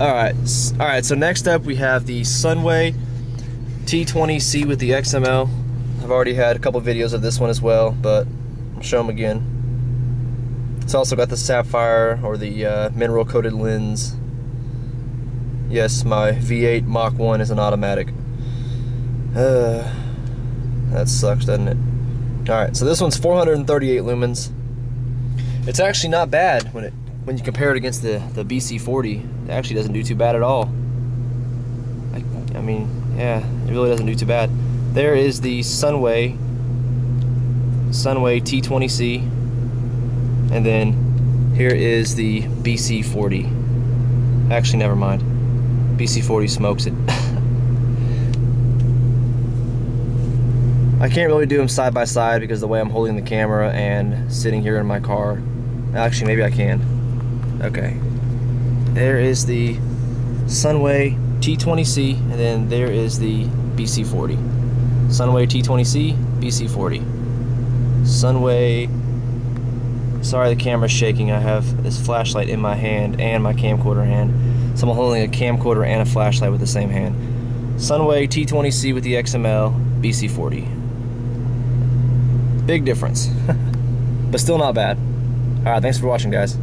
All right, all right. So next up we have the Sunway T20C with the XML. I've already had a couple videos of this one as well, but I'll show them again. It's also got the sapphire or the uh, mineral coated lens. Yes, my V8 Mach 1 is an automatic. Uh, that sucks, doesn't it? All right, so this one's 438 lumens. It's actually not bad when it when you compare it against the, the BC40, it actually doesn't do too bad at all. I, I mean, yeah, it really doesn't do too bad. There is the Sunway, Sunway T20C, and then here is the BC40. Actually, never mind. BC40 smokes it. I can't really do them side by side because the way I'm holding the camera and sitting here in my car. Actually, maybe I can. Okay. There is the Sunway T20C, and then there is the BC40. Sunway T20C, BC40. Sunway. Sorry, the camera's shaking. I have this flashlight in my hand and my camcorder hand. So I'm holding a camcorder and a flashlight with the same hand. Sunway T20C with the XML, BC40. Big difference, but still not bad. All right, thanks for watching, guys.